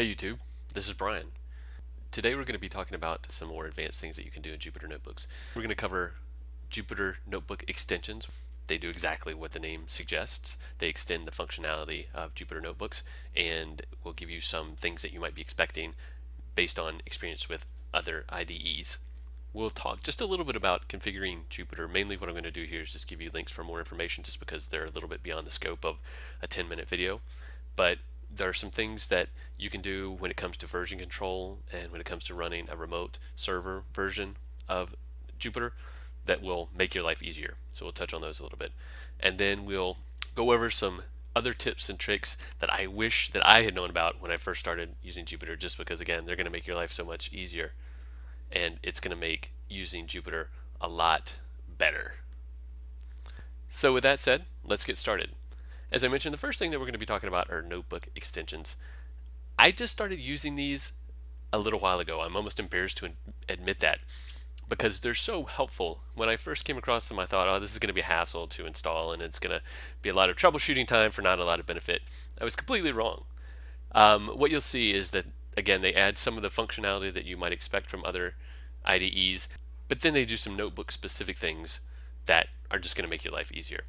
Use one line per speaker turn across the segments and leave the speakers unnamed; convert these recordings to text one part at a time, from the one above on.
Hey YouTube, this is Brian. Today we're going to be talking about some more advanced things that you can do in Jupyter Notebooks. We're going to cover Jupyter Notebook extensions. They do exactly what the name suggests. They extend the functionality of Jupyter Notebooks and we'll give you some things that you might be expecting based on experience with other IDEs. We'll talk just a little bit about configuring Jupyter. Mainly what I'm going to do here is just give you links for more information just because they're a little bit beyond the scope of a 10 minute video. But there are some things that you can do when it comes to version control and when it comes to running a remote server version of Jupyter that will make your life easier. So we'll touch on those a little bit. And then we'll go over some other tips and tricks that I wish that I had known about when I first started using Jupyter just because again they're going to make your life so much easier and it's going to make using Jupyter a lot better. So with that said, let's get started. As I mentioned, the first thing that we're going to be talking about are notebook extensions. I just started using these a little while ago. I'm almost embarrassed to admit that because they're so helpful. When I first came across them, I thought, oh, this is going to be a hassle to install and it's going to be a lot of troubleshooting time for not a lot of benefit. I was completely wrong. Um, what you'll see is that, again, they add some of the functionality that you might expect from other IDEs, but then they do some notebook specific things that are just going to make your life easier.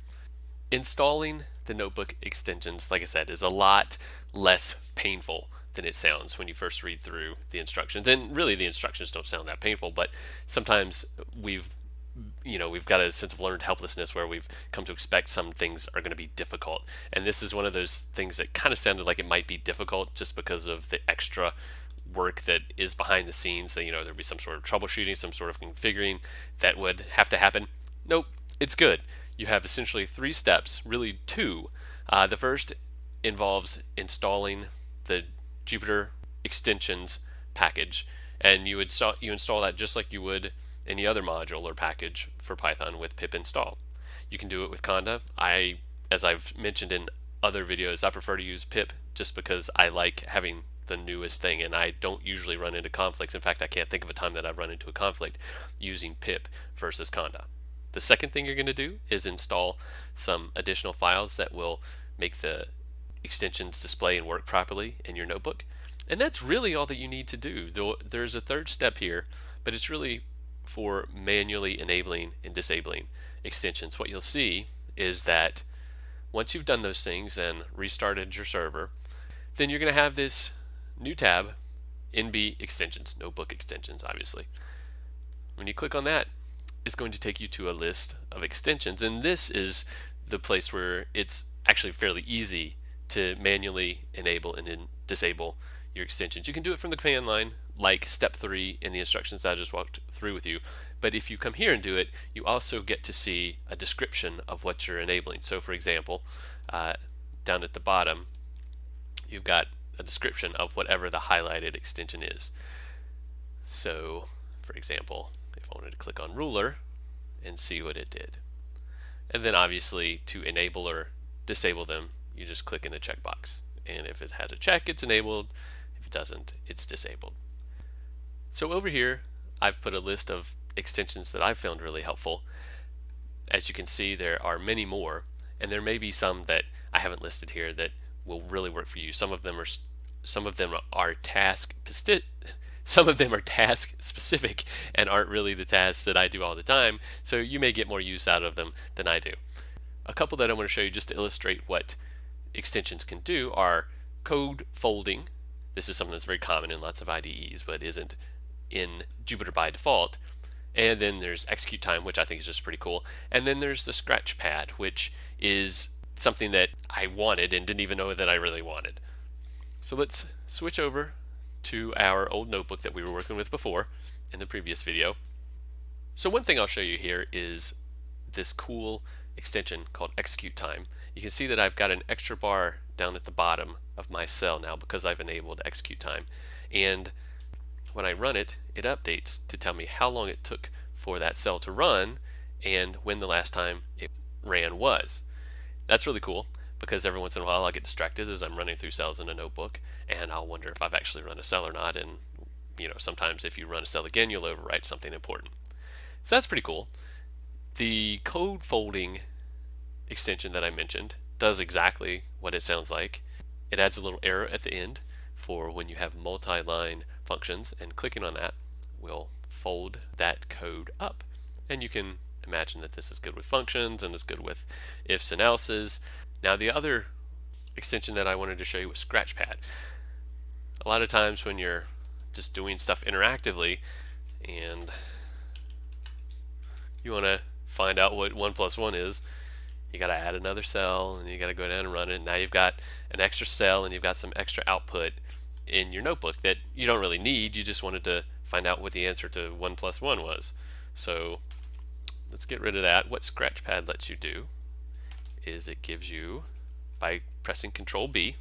Installing the notebook extensions, like I said, is a lot less painful than it sounds when you first read through the instructions. And really, the instructions don't sound that painful, but sometimes we've you know we've got a sense of learned helplessness where we've come to expect some things are going to be difficult. And this is one of those things that kind of sounded like it might be difficult just because of the extra work that is behind the scenes so you know there'd be some sort of troubleshooting some sort of configuring that would have to happen. Nope it's good you have essentially three steps, really two. Uh, the first involves installing the Jupyter extensions package, and you would you install that just like you would any other module or package for Python with pip install. You can do it with Conda. I, as I've mentioned in other videos, I prefer to use pip just because I like having the newest thing and I don't usually run into conflicts. In fact, I can't think of a time that I've run into a conflict using pip versus Conda. The second thing you're going to do is install some additional files that will make the extensions display and work properly in your notebook. And that's really all that you need to do. There's a third step here, but it's really for manually enabling and disabling extensions. What you'll see is that once you've done those things and restarted your server, then you're going to have this new tab, NB extensions, notebook extensions, obviously. When you click on that, is going to take you to a list of extensions and this is the place where it's actually fairly easy to manually enable and then disable your extensions. You can do it from the command line like step three in the instructions I just walked through with you but if you come here and do it you also get to see a description of what you're enabling. So for example uh, down at the bottom you've got a description of whatever the highlighted extension is. So for example I wanted to click on ruler and see what it did. And then obviously to enable or disable them, you just click in the checkbox. And if it has a check, it's enabled. If it doesn't, it's disabled. So over here, I've put a list of extensions that I've found really helpful. As you can see, there are many more, and there may be some that I haven't listed here that will really work for you. Some of them are some of them are task some of them are task specific and aren't really the tasks that I do all the time, so you may get more use out of them than I do. A couple that I want to show you just to illustrate what extensions can do are code folding. This is something that's very common in lots of IDEs, but isn't in Jupyter by default. And then there's execute time, which I think is just pretty cool. And then there's the scratch pad, which is something that I wanted and didn't even know that I really wanted. So let's switch over to our old notebook that we were working with before in the previous video. So one thing I'll show you here is this cool extension called execute time. You can see that I've got an extra bar down at the bottom of my cell now because I've enabled execute time. And when I run it, it updates to tell me how long it took for that cell to run and when the last time it ran was. That's really cool because every once in a while I get distracted as I'm running through cells in a notebook and I'll wonder if I've actually run a cell or not and you know sometimes if you run a cell again you'll overwrite something important. So that's pretty cool. The code folding extension that I mentioned does exactly what it sounds like. It adds a little arrow at the end for when you have multi-line functions and clicking on that will fold that code up. And you can imagine that this is good with functions and is good with ifs and else's. Now the other extension that I wanted to show you was Scratchpad. A lot of times when you're just doing stuff interactively and you want to find out what 1 plus 1 is, you got to add another cell and you got to go down and run it. Now you've got an extra cell and you've got some extra output in your notebook that you don't really need. You just wanted to find out what the answer to 1 plus 1 was. So let's get rid of that. What Scratchpad lets you do is it gives you, by pressing Control B,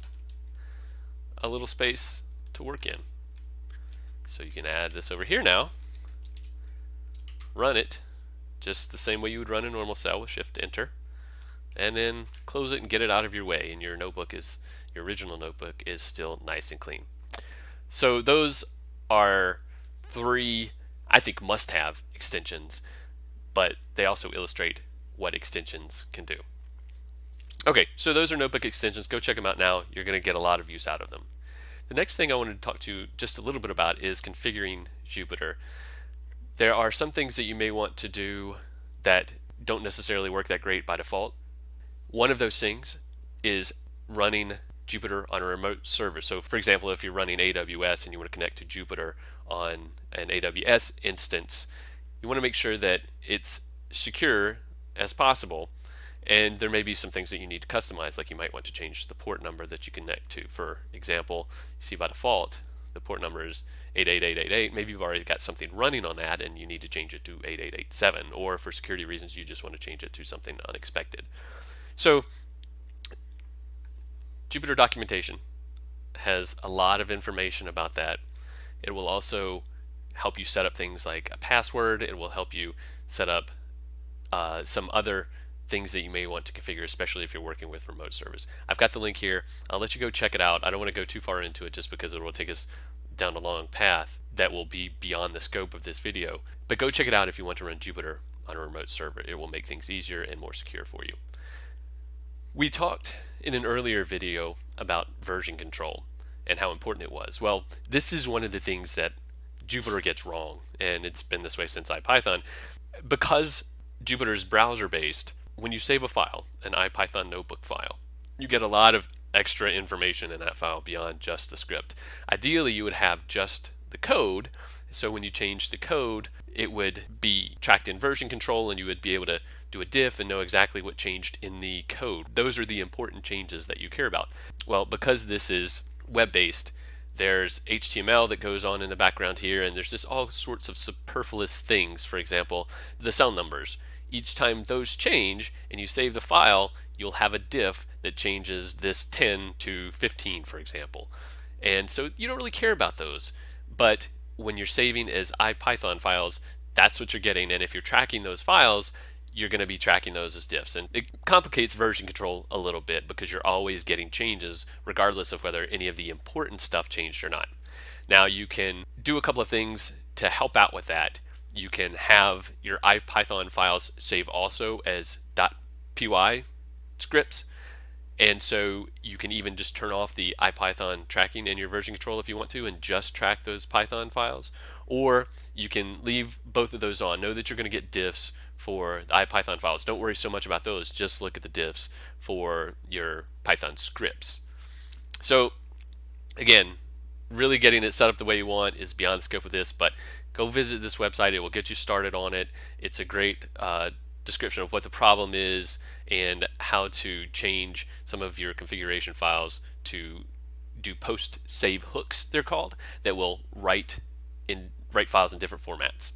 a little space to work in. So you can add this over here now, run it just the same way you would run a normal cell with Shift Enter, and then close it and get it out of your way and your notebook is your original notebook is still nice and clean. So those are three I think must have extensions but they also illustrate what extensions can do. Okay, so those are notebook extensions. Go check them out now. You're going to get a lot of use out of them. The next thing I wanted to talk to you just a little bit about is configuring Jupyter. There are some things that you may want to do that don't necessarily work that great by default. One of those things is running Jupyter on a remote server. So for example, if you're running AWS and you want to connect to Jupyter on an AWS instance, you want to make sure that it's secure as possible and there may be some things that you need to customize like you might want to change the port number that you connect to. For example you see by default the port number is 88888 maybe you've already got something running on that and you need to change it to 8887 or for security reasons you just want to change it to something unexpected. So Jupyter documentation has a lot of information about that. It will also help you set up things like a password. It will help you set up uh, some other things that you may want to configure, especially if you're working with remote servers. I've got the link here. I'll let you go check it out. I don't want to go too far into it just because it will take us down a long path that will be beyond the scope of this video. But go check it out if you want to run Jupyter on a remote server. It will make things easier and more secure for you. We talked in an earlier video about version control and how important it was. Well, this is one of the things that Jupyter gets wrong, and it's been this way since IPython. Because Jupyter is browser based, when you save a file, an IPython notebook file, you get a lot of extra information in that file beyond just the script. Ideally, you would have just the code, so when you change the code, it would be tracked in version control and you would be able to do a diff and know exactly what changed in the code. Those are the important changes that you care about. Well, because this is web based, there's HTML that goes on in the background here, and there's just all sorts of superfluous things. For example, the cell numbers. Each time those change and you save the file, you'll have a diff that changes this 10 to 15, for example. And so you don't really care about those. But when you're saving as IPython files, that's what you're getting. And if you're tracking those files, you're going to be tracking those as diffs. And it complicates version control a little bit because you're always getting changes regardless of whether any of the important stuff changed or not. Now you can do a couple of things to help out with that. You can have your IPython files save also as .py scripts. And so you can even just turn off the IPython tracking in your version control if you want to and just track those Python files. Or you can leave both of those on. Know that you're going to get diffs for the IPython files. Don't worry so much about those. Just look at the diffs for your Python scripts. So again, really getting it set up the way you want is beyond the scope of this, but go visit this website. It will get you started on it. It's a great uh, description of what the problem is and how to change some of your configuration files to do post save hooks they're called that will write in write files in different formats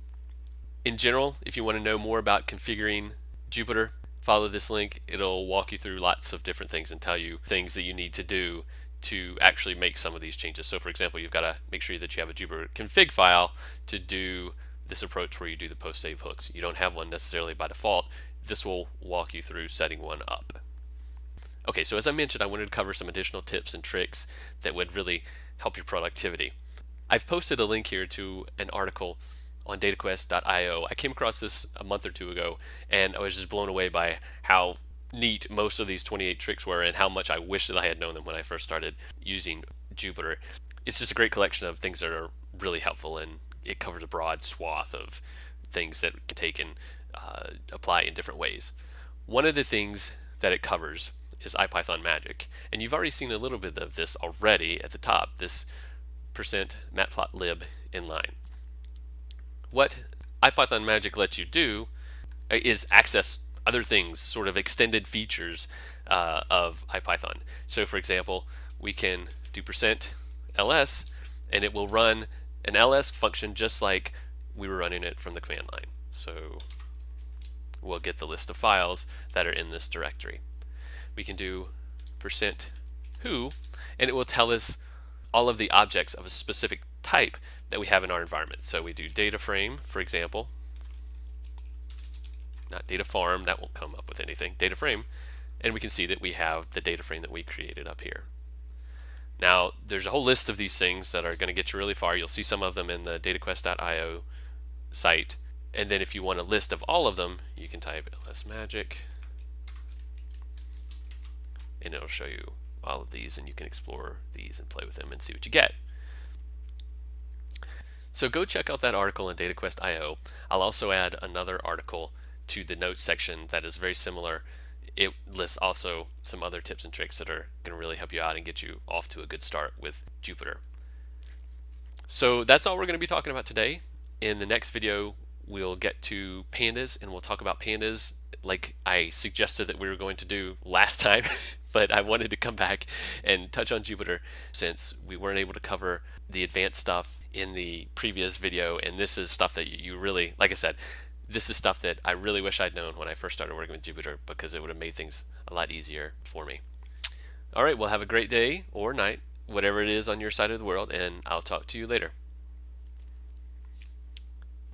in general, if you want to know more about configuring Jupyter, follow this link. It'll walk you through lots of different things and tell you things that you need to do to actually make some of these changes. So for example, you've got to make sure that you have a Jupyter config file to do this approach where you do the post save hooks. You don't have one necessarily by default. This will walk you through setting one up. Okay, so as I mentioned, I wanted to cover some additional tips and tricks that would really help your productivity. I've posted a link here to an article on dataquest.io. I came across this a month or two ago and I was just blown away by how neat most of these 28 tricks were and how much I wish that I had known them when I first started using Jupyter. It's just a great collection of things that are really helpful and it covers a broad swath of things that can take and uh, apply in different ways. One of the things that it covers is IPython magic. And you've already seen a little bit of this already at the top, this percent matplotlib inline. What IPython magic lets you do uh, is access other things, sort of extended features uh, of IPython. So for example, we can do percent ls and it will run an ls function just like we were running it from the command line. So we'll get the list of files that are in this directory. We can do percent who and it will tell us all of the objects of a specific type that we have in our environment. So we do data frame, for example, not data farm, that won't come up with anything, data frame, and we can see that we have the data frame that we created up here. Now, there's a whole list of these things that are going to get you really far. You'll see some of them in the dataquest.io site. And then if you want a list of all of them, you can type lsmagic and it'll show you all of these and you can explore these and play with them and see what you get. So go check out that article in DataQuest.io. I'll also add another article to the notes section that is very similar. It lists also some other tips and tricks that are going to really help you out and get you off to a good start with Jupyter. So that's all we're going to be talking about today. In the next video, we'll get to pandas and we'll talk about pandas like I suggested that we were going to do last time, but I wanted to come back and touch on Jupyter since we weren't able to cover the advanced stuff in the previous video and this is stuff that you really, like I said, this is stuff that I really wish I'd known when I first started working with Jupyter because it would have made things a lot easier for me. All right, well have a great day or night, whatever it is on your side of the world, and I'll talk to you later.